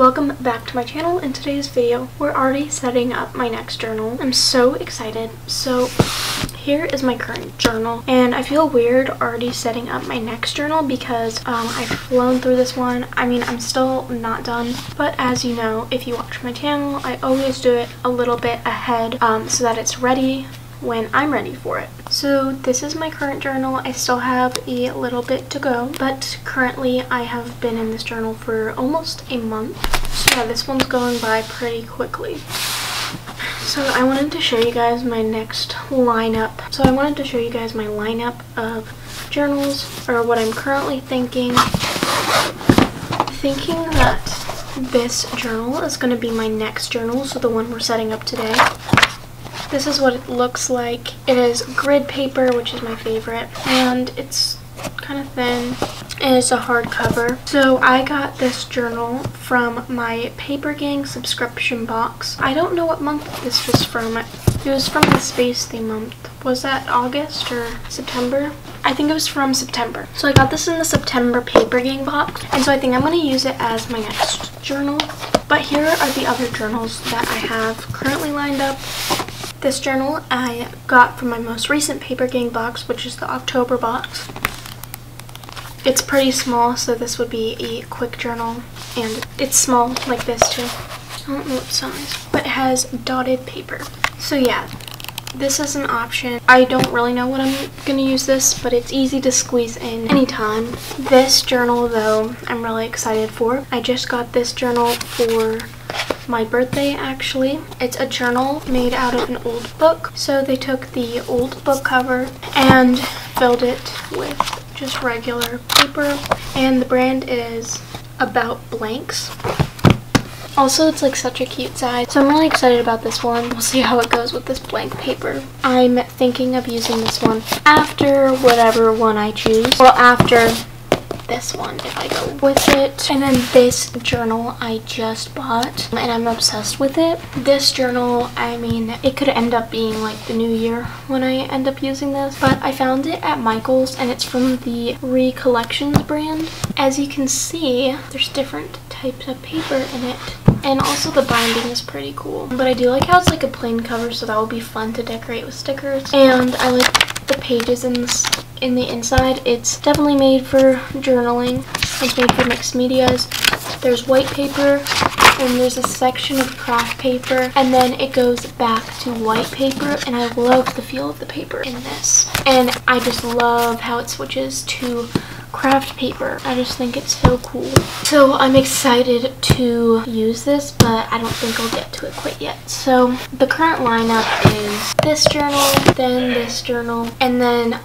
welcome back to my channel. In today's video, we're already setting up my next journal. I'm so excited. So here is my current journal and I feel weird already setting up my next journal because um, I've flown through this one. I mean, I'm still not done, but as you know, if you watch my channel, I always do it a little bit ahead um, so that it's ready when I'm ready for it. So this is my current journal. I still have a little bit to go, but currently I have been in this journal for almost a month. So yeah, this one's going by pretty quickly. So I wanted to show you guys my next lineup. So I wanted to show you guys my lineup of journals, or what I'm currently thinking. Thinking that this journal is going to be my next journal, so the one we're setting up today. This is what it looks like. It is grid paper, which is my favorite, and it's kind of thin and it's a hardcover. So I got this journal from my Paper Gang subscription box. I don't know what month this was from. It was from the Space Theme month. Was that August or September? I think it was from September. So I got this in the September Paper Gang box. And so I think I'm going to use it as my next journal. But here are the other journals that I have currently lined up. This journal I got from my most recent Paper Gang box, which is the October box. It's pretty small, so this would be a quick journal, and it's small like this too. I don't know what size, but it has dotted paper. So yeah, this is an option. I don't really know what I'm to use this, but it's easy to squeeze in anytime. This journal, though, I'm really excited for. I just got this journal for my birthday actually. It's a journal made out of an old book. So they took the old book cover and filled it with just regular paper and the brand is About Blanks. Also, it's like such a cute size, so I'm really excited about this one. We'll see how it goes with this blank paper. I'm thinking of using this one after whatever one I choose. Well, after this one if I go with it. And then this journal I just bought and I'm obsessed with it. This journal, I mean, it could end up being like the new year when I end up using this, but I found it at Michael's and it's from the Recollections brand. As you can see, there's different types of paper in it. And also the binding is pretty cool. But I do like how it's like a plain cover, so that will be fun to decorate with stickers. And I like the pages in this in the inside. It's definitely made for journaling. It's made for mixed medias. There's white paper and there's a section of craft paper and then it goes back to white paper and I love the feel of the paper in this. And I just love how it switches to craft paper. I just think it's so cool. So I'm excited to use this, but I don't think I'll get to it quite yet. So the current lineup is this journal, then this journal, and then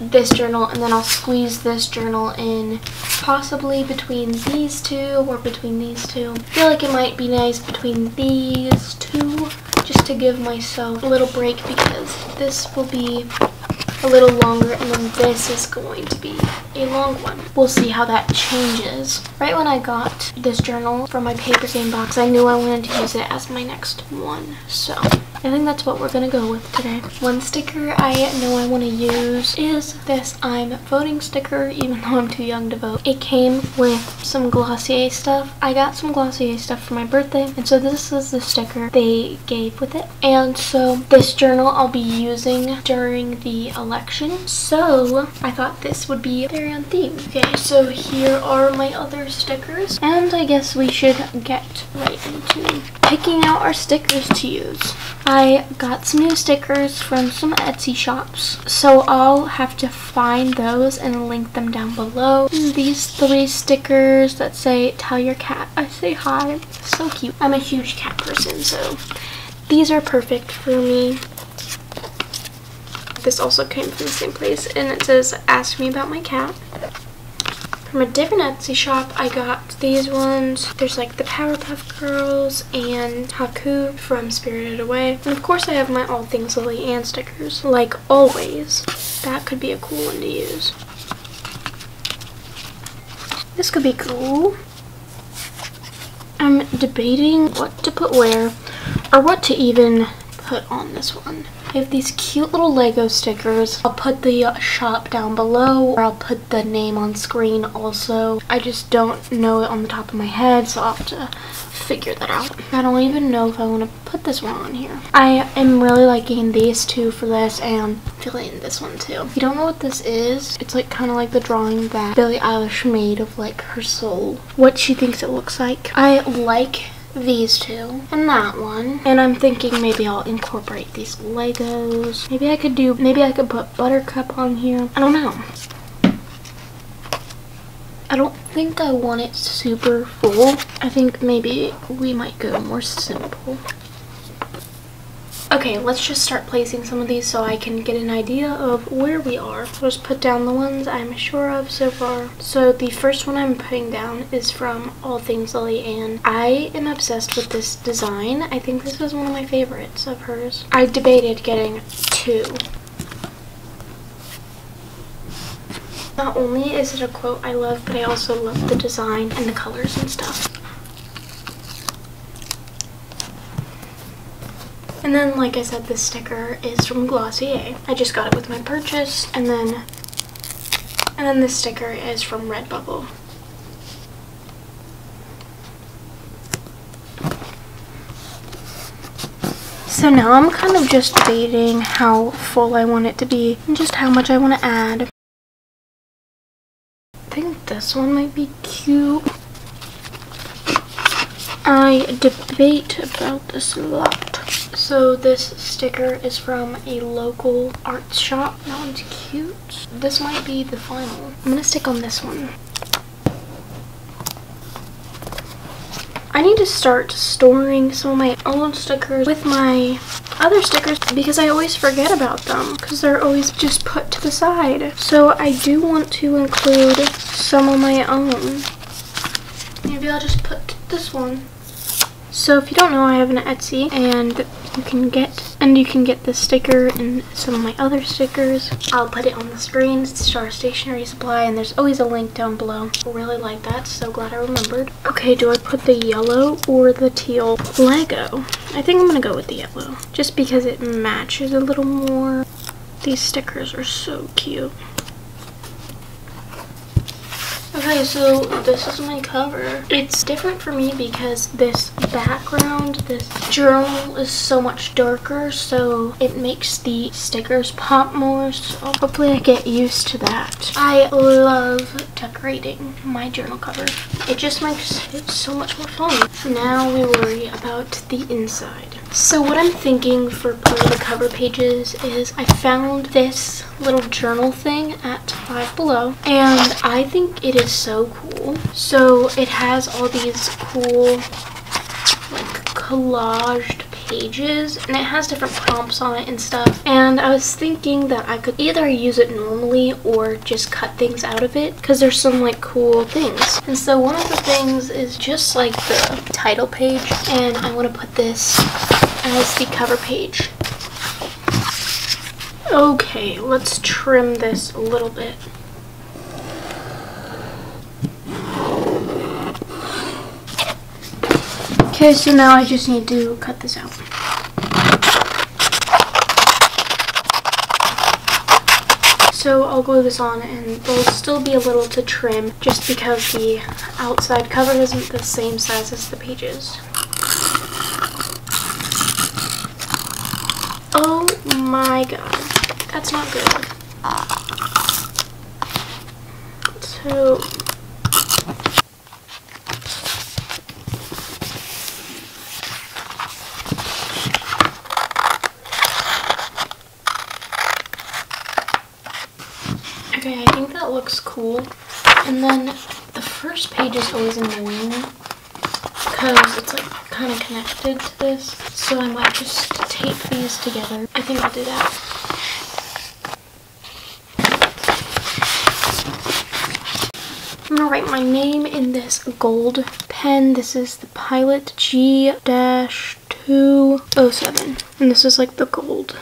this journal and then I'll squeeze this journal in possibly between these two or between these two. I feel like it might be nice between these two just to give myself a little break because this will be a little longer and then this is going to be a long one. We'll see how that changes. Right when I got this journal from my Paper Gang box, I knew I wanted to use it as my next one. So I think that's what we're gonna go with today. One sticker I know I want to use is this I'm voting sticker, even though I'm too young to vote. It came with some Glossier stuff. I got some Glossier stuff for my birthday, and so this is the sticker they gave with it. And so this journal I'll be using during the election. So I thought this would be very on theme. Okay, so here are my other stickers, and I guess we should get right into picking out our stickers to use. I got some new stickers from some Etsy shops, so I'll have to find those and link them down below. These three stickers that say, tell your cat I say hi. So cute. I'm a huge cat person, so these are perfect for me. This also came from the same place, and it says, ask me about my cat. From a different Etsy shop, I got these ones. There's like the Powerpuff Girls and Haku from Spirited Away. And of course I have my All Things Lily Ann stickers, like always. That could be a cool one to use. This could be cool. I'm debating what to put where, or what to even put on this one. I have these cute little Lego stickers. I'll put the uh, shop down below or I'll put the name on screen also. I just don't know it on the top of my head so I'll have to figure that out. I don't even know if I want to put this one on here. I am really liking these two for this and feeling this one too. If you don't know what this is, it's like kind of like the drawing that Billie Eilish made of like her soul. What she thinks it looks like. I like these two and that one. And I'm thinking maybe I'll incorporate these Legos. Maybe I could do maybe I could put Buttercup on here. I don't know. I don't think I want it super full. I think maybe we might go more simple Okay, let's just start placing some of these so I can get an idea of where we are. I'll just put down the ones I'm sure of so far. So the first one I'm putting down is from All Things Lily Ann. I am obsessed with this design. I think this is one of my favorites of hers. I debated getting two. Not only is it a quote I love, but I also love the design and the colors and stuff. And then, like I said, this sticker is from Glossier. I just got it with my purchase. And then, and then this sticker is from Redbubble. So now I'm kind of just debating how full I want it to be and just how much I want to add. I think this one might be cute. I debate about this a lot. So this sticker is from a local art shop. That one's cute. This might be the final. I'm gonna stick on this one. I need to start storing some of my own stickers with my other stickers because I always forget about them because they're always just put to the side. So I do want to include some of my own. Maybe I'll just put this one. So if you don't know, I have an Etsy and you can get and you can get this sticker and some of my other stickers. I'll put it on the screen. It's Star Stationery Supply and there's always a link down below. I really like that. So glad I remembered. Okay, do I put the yellow or the teal Lego? I think I'm gonna go with the yellow just because it matches a little more. These stickers are so cute. Okay, so this is my cover. It's different for me because this background, this journal is so much darker, so it makes the stickers pop more, so hopefully I get used to that. I love decorating my journal cover. It just makes it so much more fun. Now we worry about the inside. So what I'm thinking for putting the cover pages is I found this little journal thing at Five Below and I think it is so cool. So it has all these cool like collaged pages and it has different prompts on it and stuff and I was thinking that I could either use it normally or just cut things out of it because there's some like cool things and so one of the things is just like the title page and I want to put this as the cover page okay let's trim this a little bit Okay, so now I just need to cut this out. So I'll glue this on and there'll still be a little to trim just because the outside cover isn't the same size as the pages. My god, that's not good. So Okay, I think that looks cool. And then the first page is always in the annoying because it's like kind of connected to this. So I might just tape these together. I think I'll do that. I'm gonna write my name in this gold pen. This is the Pilot G-207. And this is like the gold.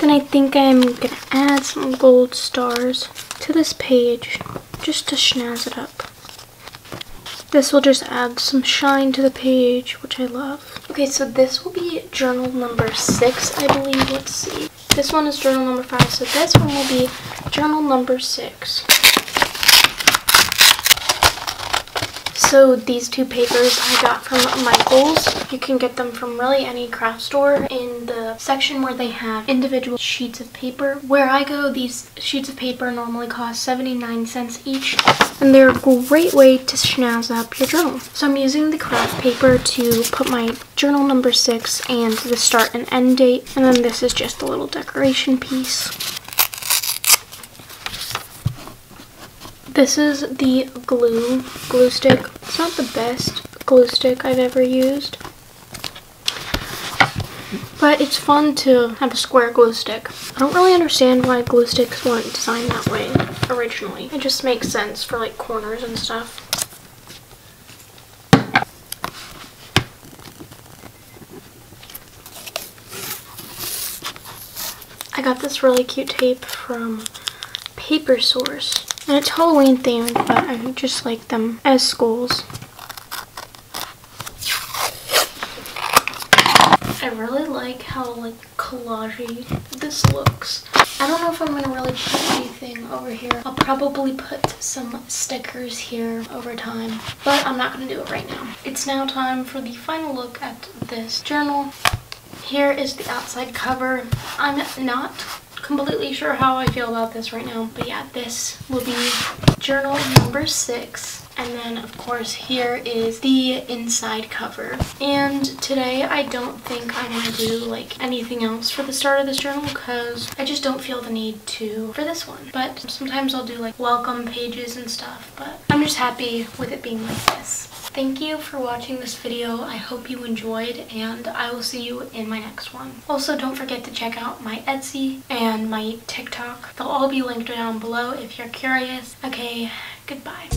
Then I think I'm gonna add some gold stars to this page just to schnazz it up. This will just add some shine to the page, which I love. Okay, so this will be journal number six, I believe. Let's see. This one is journal number five, so this one will be journal number six. So these two papers I got from Michaels. You can get them from really any craft store in the section where they have individual sheets of paper. Where I go, these sheets of paper normally cost 79 cents each and they're a great way to snazz up your journal. So I'm using the craft paper to put my journal number six and the start and end date and then this is just a little decoration piece. This is the glue, glue stick. It's not the best glue stick I've ever used. But it's fun to have a square glue stick. I don't really understand why glue sticks weren't designed that way originally. It just makes sense for like corners and stuff. I got this really cute tape from Paper Source. And it's Halloween themed, but I just like them as skulls. I really like how like collagey this looks. I don't know if I'm going to really put anything over here. I'll probably put some stickers here over time, but I'm not going to do it right now. It's now time for the final look at this journal. Here is the outside cover. I'm not completely sure how I feel about this right now. But yeah, this will be journal number six. And then, of course, here is the inside cover. And today, I don't think I want to do, like, anything else for the start of this journal because I just don't feel the need to for this one. But sometimes I'll do, like, welcome pages and stuff. But I'm just happy with it being like this. Thank you for watching this video. I hope you enjoyed and I will see you in my next one. Also, don't forget to check out my Etsy and my TikTok. They'll all be linked down below if you're curious. Okay, goodbye.